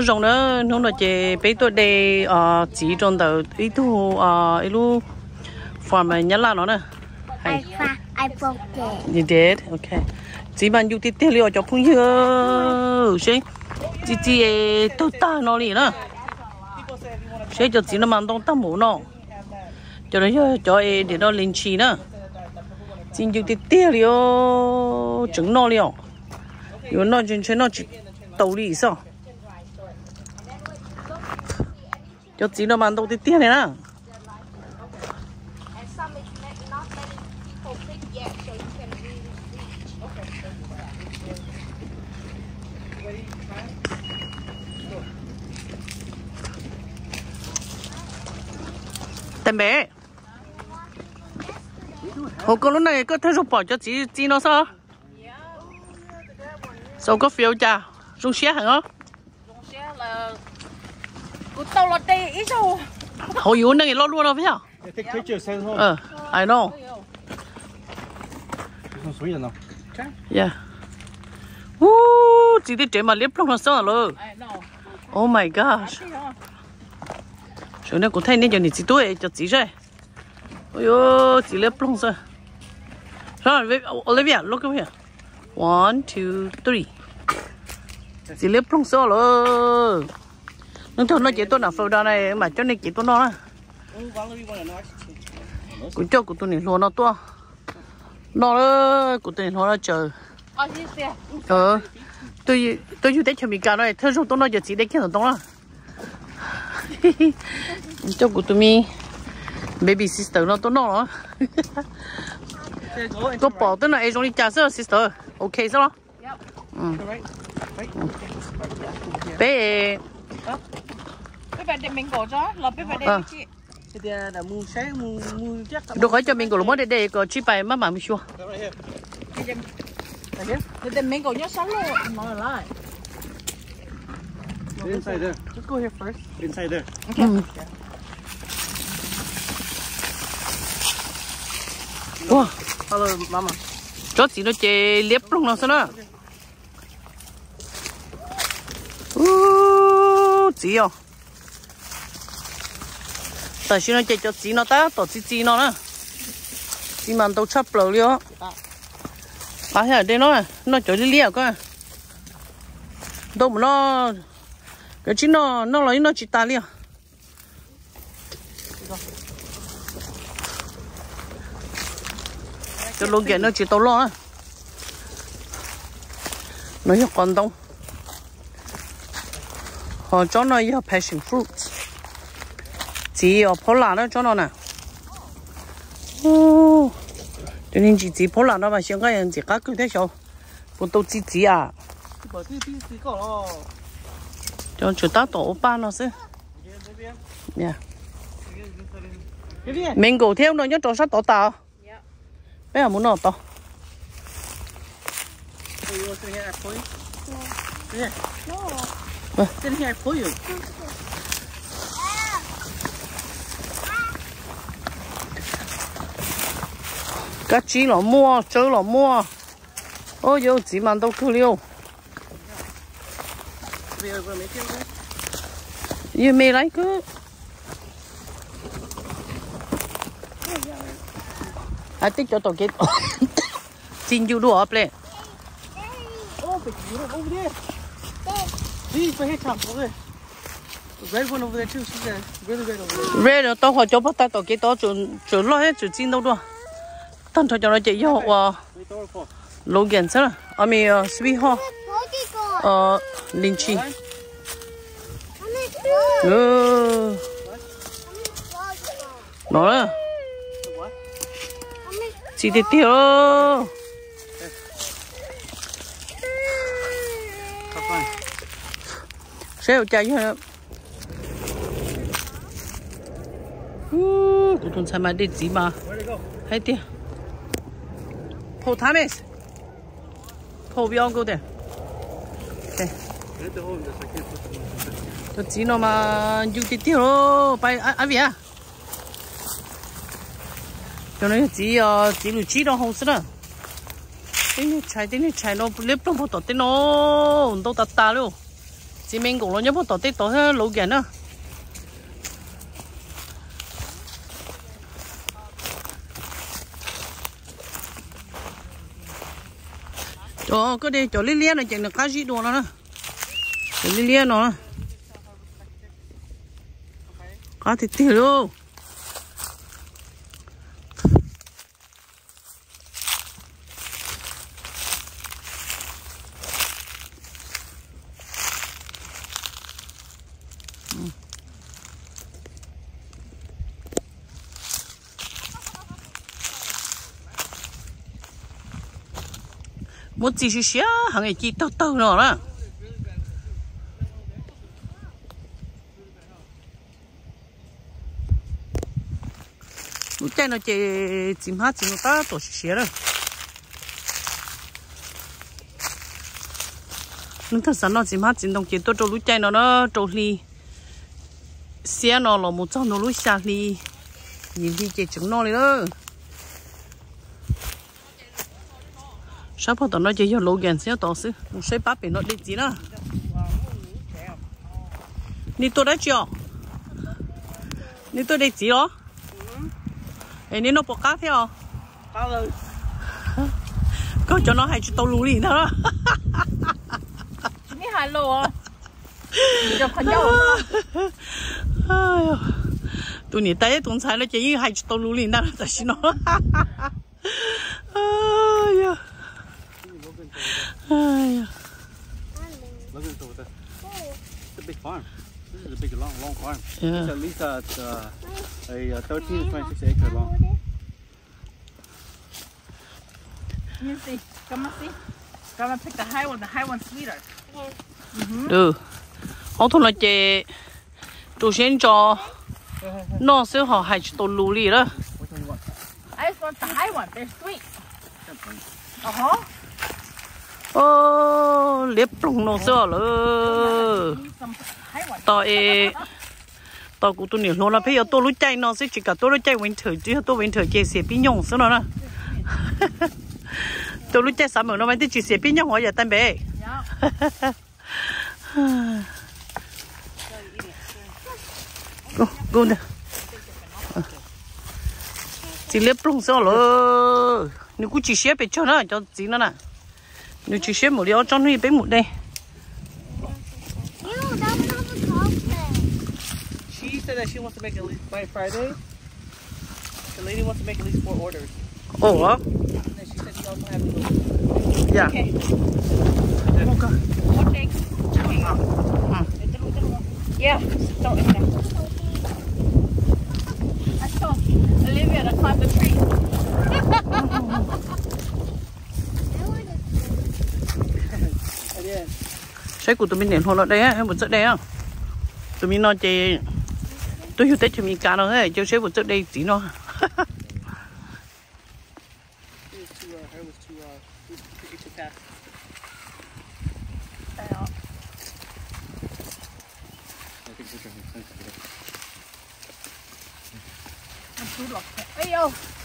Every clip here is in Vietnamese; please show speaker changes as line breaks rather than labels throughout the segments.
nó rong đó nó là chị bây tôi đi ờ chỉ trong đầu đi thu ờ ý lu farm mà nhớ là nó nè
I I broke
you did? Okay chỉ bạn dùng tiền tiền liệu cho phun nhiều chứ chỉ chỉ tôi ta nó đi nữa sẽ cho chỉ nó mang đông ta mũ nó cho nó cho để nó lên chi nữa chỉ dùng tiền tiền liệu trứng nó liệu nếu nó chân chân
nó chỉ tàu đi sao many people pick yet, so you can really reach.
Tên bé, Hồ con lúc này có thấy rút bỏ cho chị chị nó sao? Sao có phiếu cha, rung xe hả nó?
xe là của tàu là đây ít rồi
Hồi yếu này lo luôn đâu phải không?
They take pictures, send home.
Ờ, I know,
Không suy rồi nào.
yeah. Uh, chị đi chạy mà liếp lòng là sao rồi?
ai nào
Oh my gosh. Chỗ này cũng thấy nên cho你几对就几岁。哎呦，几粒蹦子。Rồi, Olivia, look over here. One, two, three. Chỉ liếp plong số rồi. nhưng thôi nó chỉ tôi nào Florida này mà cho nên chỉ tôi nó cũng cho của tôi này luôn nó to nó của tôi nó chờ
à?
ờ tôi tôi chưa thấy chuẩn bị cả rồi, thưa chúng tôi nói giờ chỉ để kia tôi đó. Cho của tôi mi. Baby sister nó tôi nó tôi bỏ tôi này trong đi chả sơ sister. Ok sao đó?
Ừ. ừ. Bé mình cổ bài để
Ờ.
chị
chắc.
được hỏi cho mình của mới để để có chi bài mà mà mình xua
Right here.
để để mình cổ nhớ sáng luôn nó là lại
Inside there.
just go here first
Inside there.
ừ. wow
Hello, mama.
cho chị nó chơi liếp luôn nó sao nữa chị à tại sao nó chạy cho chị nó ta tổ chị chị nó nè chị mà đâu chấp lỡ bà à ở đây nó à, nó chỗ đi liao à coi à. đâu mà nó, cái chị nó nó lấy nó chỉ ta liao cho luôn kia nó chỉ tao lo á. Nó như còn đông họ cho nó như passion fruit chỉ ở phố là nó cho nó nè ô cho nên chỉ chỉ phố là nó mà xem cái gì cả cứ thế sao bố tôi chỉ chỉ à cho chúng ta tổ ba nó sẽ nha
Cái gì?
mình cổ theo nó nhớ trò sát tổ tàu
Dạ.
bây giờ muốn nó to?
Yeah.
No.
Sitting here for you.
cá chi nó mua chơi nó mua. Ôi yo chỉ mang đâu cứ liêu như mày lấy cứ. Tích cho tôi cái xin yêu đùa ple
Oh, but you don't over there. For here, Tom, over there. The red one over there too. She's there. Really red over there.
red rồi tao hỏi cho bắt tay tôi cái đó chuẩn chuẩn lo hết chuẩn xin đâu đùa tao cho nó chạy vô và
for.
Logan sao à mi sweet ho ờ linh chi ừ nó là chỉ để tiêu
Have fun
xéo chạy hả ừ tụi con mà đi gì mà. Hay đi, Paul tham ấy, Bill go cô đấy
Hit the
chỉ nó mà dùng tí tiêu rồi bay à à à cho nên chỉ ờ chỉ lùi chỉ đó không sao đâu tên này chạy tên này chạy nó lép trong bộ tọt nó. Đâu ta ta luôn chỉ mình cũng lo nhớ một tổ tết tổ hết lũ kìa nữa chỗ cái đây chỗ liên liên này chẳng được cá gì đồ nữa chỗ liên liên nó cá thịt tiêu luôn chỉ xíu xíu hàng ngày chỉ tao tao nó đó lúc chạy nó chạy chim hát chim ta tổ xíu xíu rồi lúc thật sự nó chim hát chim đồng chỉ tôi trâu lũ chạy nó nó trâu ly xe nó là một trong nó lũ xa ly nhìn đi chạy chúng nó đi đó sao phải tao nói chơi lâu gần xíu tao xí một xe bắp bị nó đi gì nữa đi tôi đấy chưa đi tôi đi gì đó. Ừ. Em đi nó bỏ
cá theo Bao rồi
có cho nó hay cho tao lú đi đó.
Đi hài lô cho
con nhau tụi này tay tụi sai nó chỉ hay cho tao lú đi đó là xin nó 哎呀！
Look at this. It's a big farm. This is a big, long, long farm.
Yeah.
It's at least uh, it's, uh, a uh, 13 to 26 acre long.
You see, come on, see. Come and pick the high one. The high one's sweeter.
ừ họ thôi là chị chủ 先 cho nó sẽ họ hay cho tao lú liền đó?
I just want the high one. They're sweet. Uh huh
ô, liếp lùng nó
sợ lơ
tao ê, tao cũng tôi nhiều luôn là bây giờ tôi lúc chạy nó sẽ chỉ cả tôi lúc chạy winter chứ tôi winter chạy xe pin nhông sao nó nè tôi lúc chạy sáng mở nó mới chỉ xe pin nhông hỏi giờ tan bé go go nè. Chỉ liếp lông sao lơ nếu cứ chỉ xe bị cho nó, cho gì nữa nè nếu chỉ xe một điều cho nó bé một đây
Ew, that was on the top there.
She said that she wants to make at least by Friday. The lady wants to make at least four orders.
ồ
And then she said she also has to
dạ
Okay.
ok
One thing. Yeah. Don't in there. I saw Olivia to climb the tree.
Sẽ của tụi mình đến hôm đó đấy á một chỗ đây á. Tụi mình nói chị tôi hiểu tết tụi mình cả nó ấy cho sẽ một chỗ đây chỉ nó.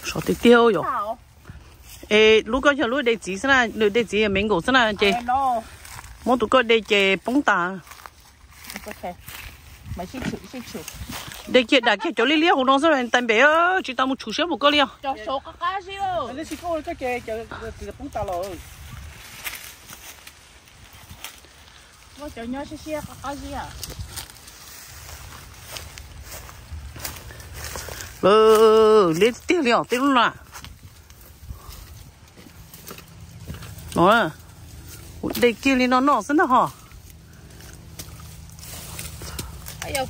Sao thì tiêu rồi ê lúc có cho lúc đây chỉ sao lúc đây chỉ mình ngủ sao
I know.
Mỗi tụi có đây chị bóng tà.
Mày xin chịu, xin chịu.
đây chị đã kia chỗ lý lý hồ nó tan bé á chỉ tao một chú xíu một cái liền
Cho số các cá gì
then she go to cái cái cái bún tàu rồi.
Nó cho nhau xí xí các cá gì à?
ờ lấy tiêu liền tiêu luôn à nó đây kia nó nó sao nó hả
Ây yo.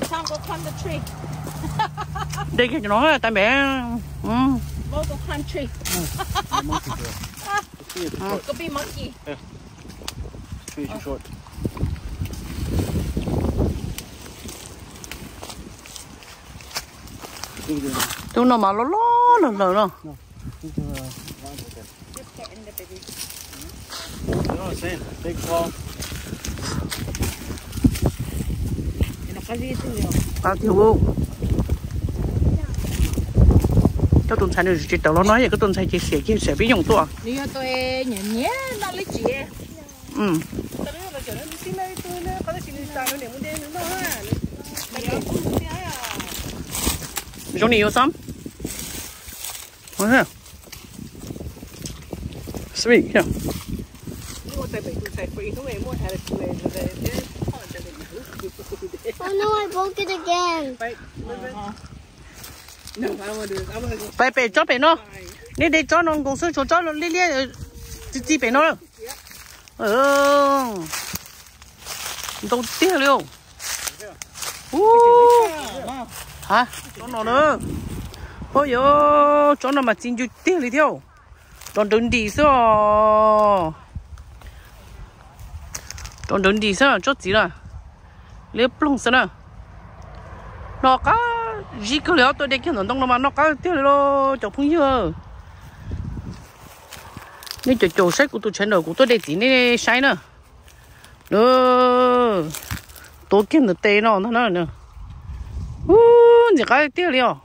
Time go climb the tree.
đây kia cho nó là tan bé ừ
Go go climb tree.
Monkey tree is too short.
Go be monkey.
Tree is too short. These are,
chúng nó mà lo lo lo lo lo
these are, uh, lines right there.
Just get in the baby.
I'm saying? Big,
nhỉ?
à thiếu vô cho tuần sai được chỉ tao nó nói vậy cái tuần sai chỉ sẽ chỉ sẽ biết dùng tua
Nếu tôi nhẹ nhẹ nó lấy chị.
ừ
nó để muốn đen nó ha.
yêu sweet yeah
Oh no, I broke it again.
Bye, bye, cho bé nó. Nên để cho nó cùng sương cho cho nó lia lia chỉ chỉ bé nó. Ờ. Đông tiếc liu. Hả? Cho nó nữa. Ôi yo, cho nó mà chín chút tiếc đi theo. Cho đừng đi sao còn đơn đi sao chốt gì là lấy plong sao nào. Nó cá gì cứ léo tôi để kiếm nó đông mà, nó cá tiêu lo chọc phun nhiều nên chỗ chỗ sách của tôi chén đồ của tôi để tí nên sai nữa. Đó. Tôi kiếm được tê nó nó nó nữa. U gì cái tiêu léo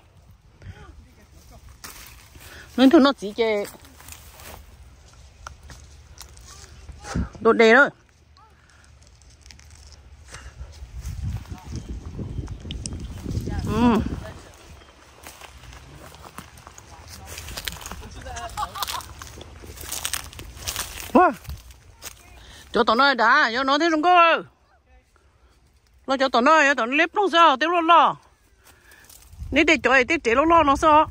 nên thôi nó chỉ cái đồ đề thôi ừ Wow. Cho tao nói đã, cho nó thấy không có. Nó cho tao nói, tao lép luôn sao, tiếp luôn lo. Nếu để cho ấy, tiêu chế luôn lo nó sao.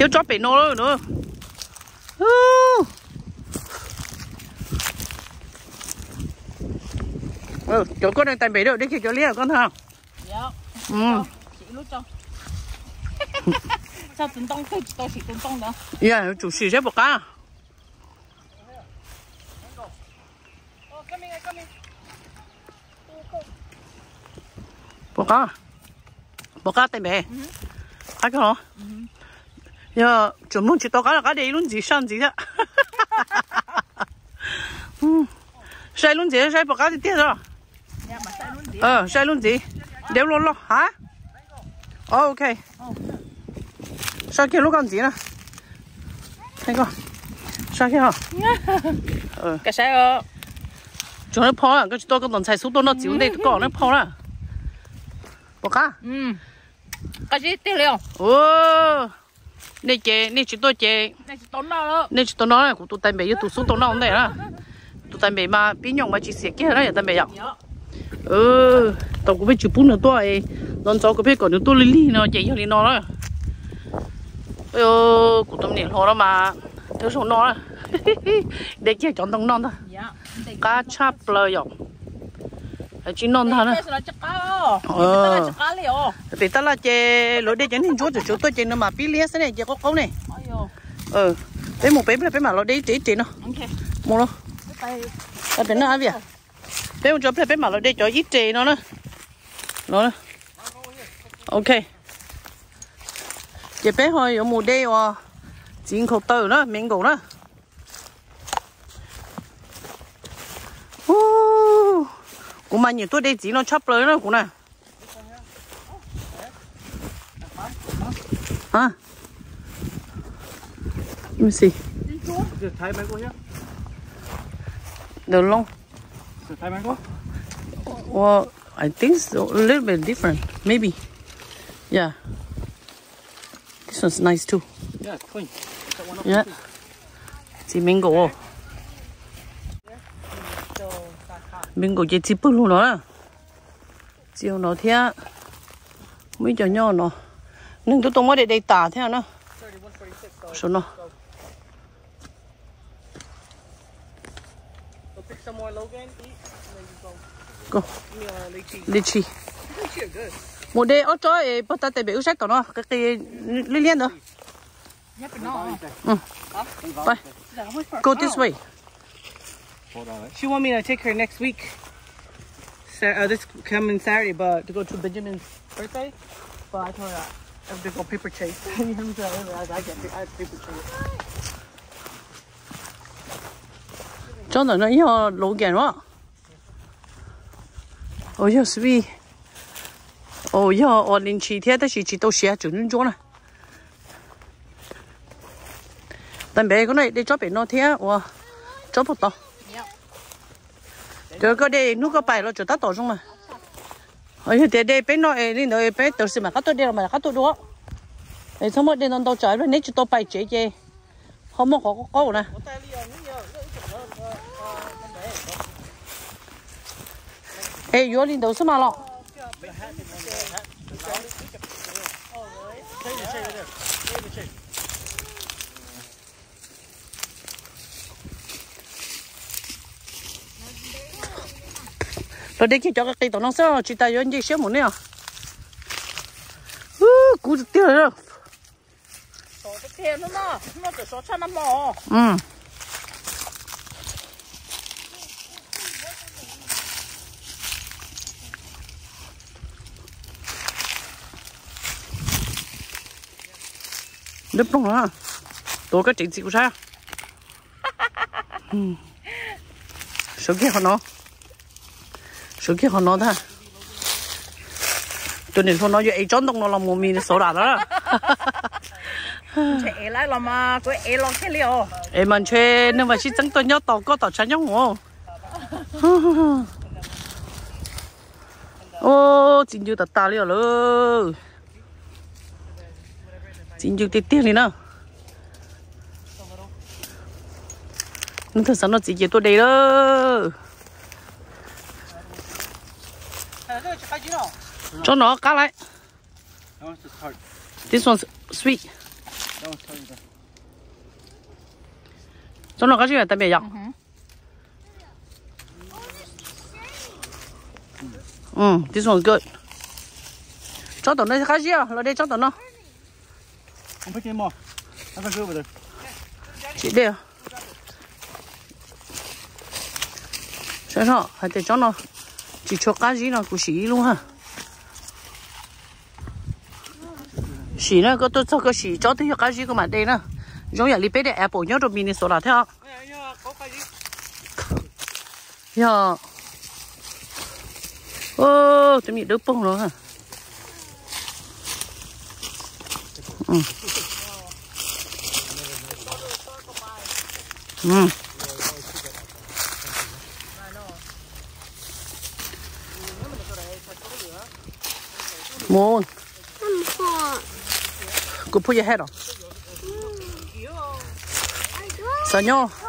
tiếp cho bị nó nữa. Ừ. Ừ. Ừ, chỗ con này tại bể được, đi kia chỗ lia con thằng.
Dạ.
Ừ.
Chị lúc cho. Sao tính tông thôi, tôi chỉ tính tông nữa.
Yeah, chủ sĩ sẽ bọc cá. Bọc cá bọc cá tại bể ai cái nó giờ chuẩn muốn chỉ tao cá là cá để luôn gì sang gì đó sai luôn gì sai bọc cá thì tiếc rồi
Dạ, mà sao luôn gì?
Ờ sai luôn gì đều luôn lo. Hả? Ờ, ok. Sao kia lúc làm gì nè. Thấy không? Sao kia hả? Ờ.
Cái sao ờ.
chúng nó phô à? Cái tôi cái đồng 菜 số tôi nó chịu đây có nó phô là bọc cá.
Ừ. Cái gì tiêu liệu?
ồ. Nè chị nè chị tôi chị.
Này chỉ tốn nào đó.
nè chị tôi nói là của tôi tay mày tôi số tôi nói này là tôi tay mày mà biến nhộng mà chỉ xịt kia đó là tay mày ạ Ừ tao cũng biết chụp bún nữa tôi non cho cái biết còn nữa tôi lý lý nó chạy cho đi nó đó. Ơi của tôi nhìn hồ đó mà. Tôi số nó để chơi chọn tông non thôi.
Dạ.
cá chắp lời dòng chỉ non thôi nè
là đó.
Ờ.
Là
vì ta là chơi lối đi chẳng hình chúa chúa tôi chơi nó mà. Bí lia thế này chơi có câu này.
Ôi
ừ bé một bé bé mà nó đi chỉ chỉ nó. Mua
Tay.
à bé nó ăn việc bé một chỗ bé mà nó đi cho ít chỉ nó nữa. Nó nữa. Ok. Chị bé hồi ở mùa đây à chín khẩu tờ nữa miếng cổ nữa. Cũng mà nhiều tôi đây chỉ nó chắp lời nữa cũng nè. Hả? Let me see.
Is it Thai mango here?
The
Thai mango?
Well, I think so. A little bit different, maybe. Yeah. This one's nice too.
Yeah, it's clean.
Yeah. Chị mango. Mango chị chỉ bự luôn đó. Chiều nó thế. Mấy chỗ nhỏ nó. Nhưng tôi tung mới để đây tả thế nó. Số nó.
More Logan, eat, and then you go.
Go.
Give me a lychee.
Lychee.
Lychee are good.
Một đây ở chỗ ấy bắt tay bị sách nó cái cái liên liên đó.
Nhắc cái nó.
Bye. Go this way.
Hold on.
She want me to take her next week. Sa- uh, this coming Saturday, but to go to Benjamin's birthday. But I told her I have to go paper chase. You I'm saying? I get I paper chase.
cho nó nó yêu lô gian quá ôi yêu suy ôi yêu ở linh chi thế đó chỉ chỉ đâu xé chủ nhân chỗ này tầm bé cái này để cho bé nó thế wow cho bột to được cái đây nút cái bài nó cho tắt tổ xong mà ôi thế đây bé nó ấy nó ấy bé tổ xí mà cắt tổ đi mà cắt tổ đó ấy xong một đi nó đâu trời rồi nét cho tổ bài chế chế không có có có nè 哎，园林都是嘛了。rồi đây kia cho cái cây tao nó sao chỉ tay yon gì xíu một nè ừ cú tiêu rồi
Số cái tiền nó nó, nó chỉ số trăm năm mỏ.
ừ đứt luôn hả tôi có chuyện gì của sao số kia họ nó. Số kia họ nó thôi cho nên thôi nó vậy chọn đông nó làm một mình số đã đó.
Trẻ lại là mà, cái ế lo cái liều.
em mình chơi nhưng mà chỉ chẳng tôi nhớ tàu có tàu chán nhông ngô ô chính như tạt ta liều lơ chính như tiết tiết này nè nó thật sự nó chỉ tôi đây đó. Cho nó cá lại. This one's sweet. Cho nó cá gì tại bây giờ ừ this one's good. Cho tụi nó cá gì à nó đây cho tụi nó Chị đây à? Sao sao để cho nó. Chỉ cho cá gì nó cũng xí luôn ha xí nó có tôi cho cái xí cho tôi cá gì cái mà đây nè. Giống như là bé apple nhớ rồi mini số là theo ya ô tụi mình đỡ bông rồi hả ừ ừ Moon. Go put your head on. Señor.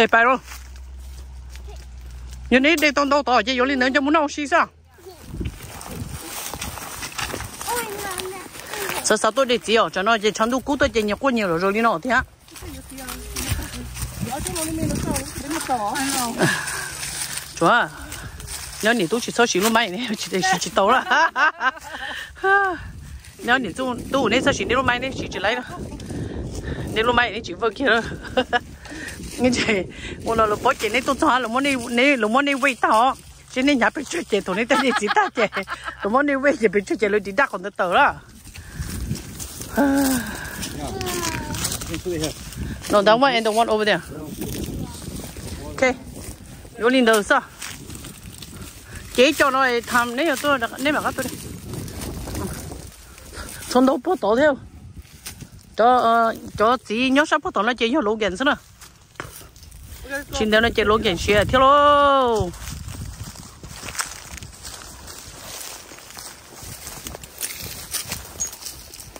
chạy bài rồi. Nhưng nít đây tông đâu tỏ chạy vô lên nữa cho muốn nấu xí sao? Sao sao tôi để tiêu cho nó chạy chăn đủ cú tôi chạy nhiều quá nhiều rồi rồi đi nọ thế á. Chúa nhớ nỉ tôi chỉ sao chỉ luôn mày nè chỉ để chỉ tàu là nhớ nỉ tôi nè sao chỉ để luôn mày nè chỉ chỉ lấy đó để luôn mày nè chỉ vừa kia nghe thế một là lúc bố chị này tôi cho lúc muốn này này lúc muốn này vậy tao cho nên nhà bị chơi chị tôi này tên gì ta chị. Lúc muốn này vậy chị bị chơi chị lúc đi đắc
còn tới tờ đó.
No that one and the one over there. Okay. You're in the sir chị cho nó thầm nếu tôi, nếu mà các tôi đi. Xong đâu bố tổ theo. Cho ờ, cho chị nhớ sắp bố tổ nó chị nhớ lũ gần xí nữa? Xin đeo nó chỉ lỗ gần xia theo lô.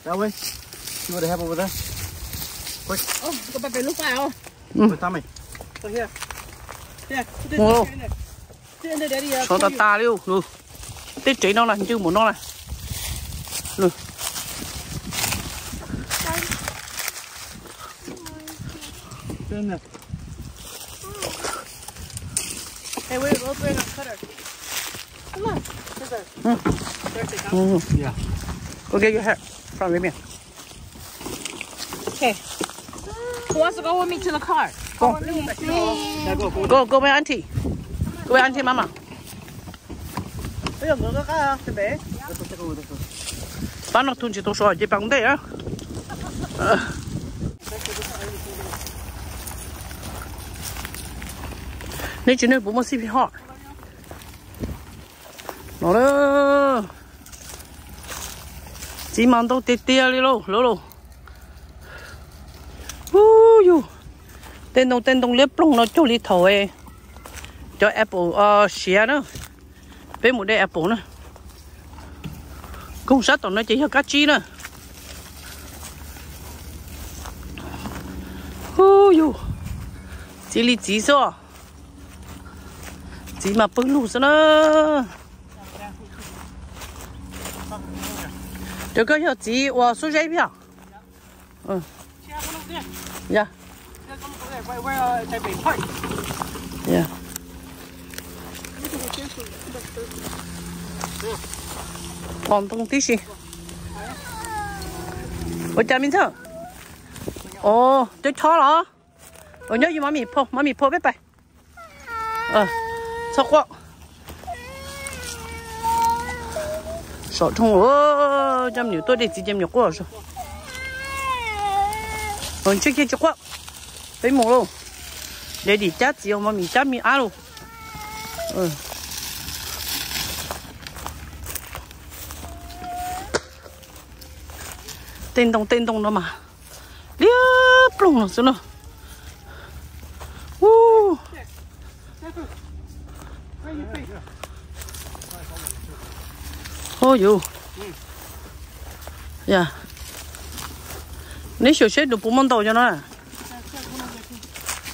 That way. See what they have over there.
Ô, có bà phải lúc vào.
Put Tommy.
So here. Yeah. Put this
Wow.
in there. Put in there, Daddy. Uh,
Cho ta ta liu. Lu. Tết chỉ nó là chứ muốn nó là. Lu.
Put in there.
Hey, wait, we'll bring a cutter. Come on. Scissors.
Yeah.
Go get your hair from miệng.
Okay. Who wants to go with me to the car?
Go.
Yeah, go, go.
Go go với auntie. Go với auntie mama.
Go.
Bán nó thun chỉ tôi số chỉ bằng đây á. Ờ. nếu chỉ nên bố mà xí họ nó đó chỉ mang đâu tê tê đi lô lô lô. Ú yu tên đồng tên đồng liếp lông nó chỗ lì thầu ấy cho apple ờ xía nữa bên một đây apple nữa. Công sát tổng nó chỉ cho cá chi nữa. Ú yu chỉ li chỉ sao chỉ mà bưng lù sao nữa. 这个要鸡，我数这一票。嗯，呀呀。广东地区，我家名称。哦，对错了啊！我要与妈咪破，妈咪破拜拜。嗯，错货。 sợ thùng ô chăm nhiều tôi để chị chăm nhiều quá rồi còn trước kia chưa quá lấy mồ luôn để đi chát chị mà mình chát mình ăn luôn ừ. tên đông tên đông đó mà liếp luôn rồi xuống nó Woo! 어유 야, dạ. nếu sửa sửa được bốn món đầu cho nó à?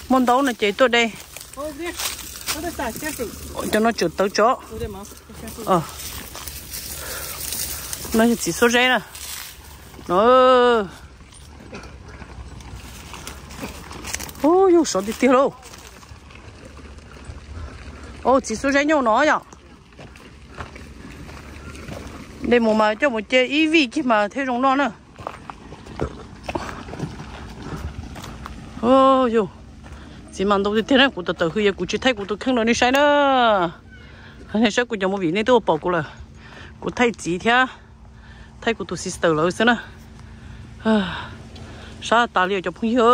món đầu này chế tôi đây. Cho nó chuột tới chỗ ờ. Nó chỉ số rễ nè nó ô yêu đi tiêu ô chỉ số rễ nhau nó nhở? Để một mà cho một chơi ý vị chứ mà thế giống non nữa ô, dù. Chỉ mang đâu thì thế này cũng từ từ hư cũng chỉ thấy cũng tôi khăng nói đi sai nữa hay sao cũng cho một vị này tôi bỏ cô là cũng thấy gì thế thấy cũng tôi sister rồi xem nữa. Sao ta liệu cho phong hiếu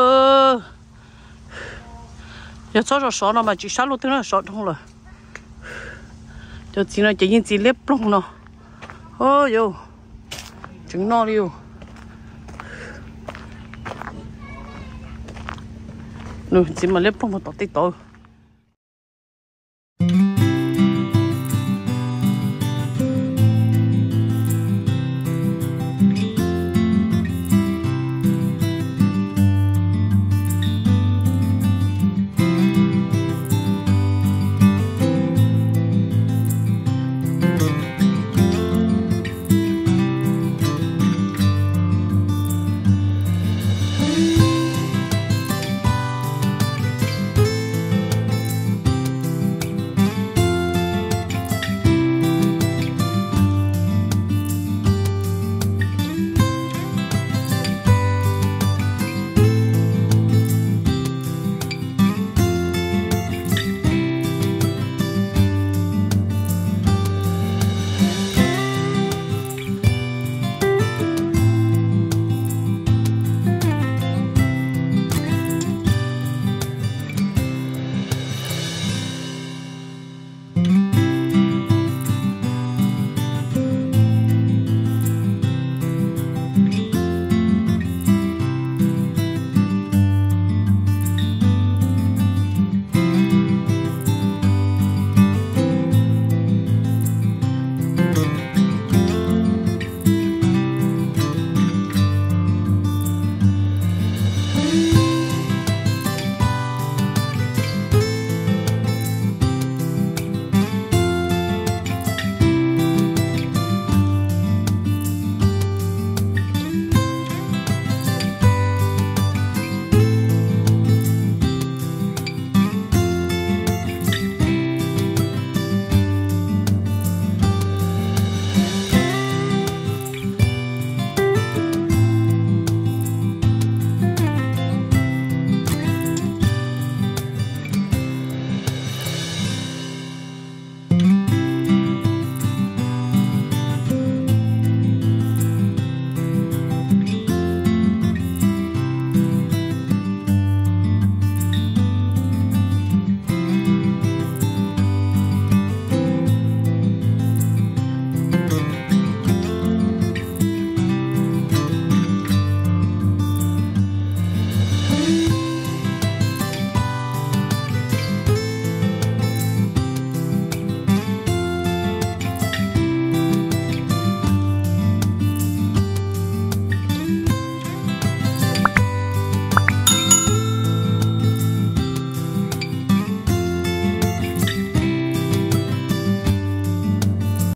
giờ sao rồi sao nó mà chỉ sao luôn thế nào sao không là? Cho chỉ là chỉ những chỉ lép lông nó ơ yo trứng no đi nu chỉ mà lép phong một tọt tít tôi.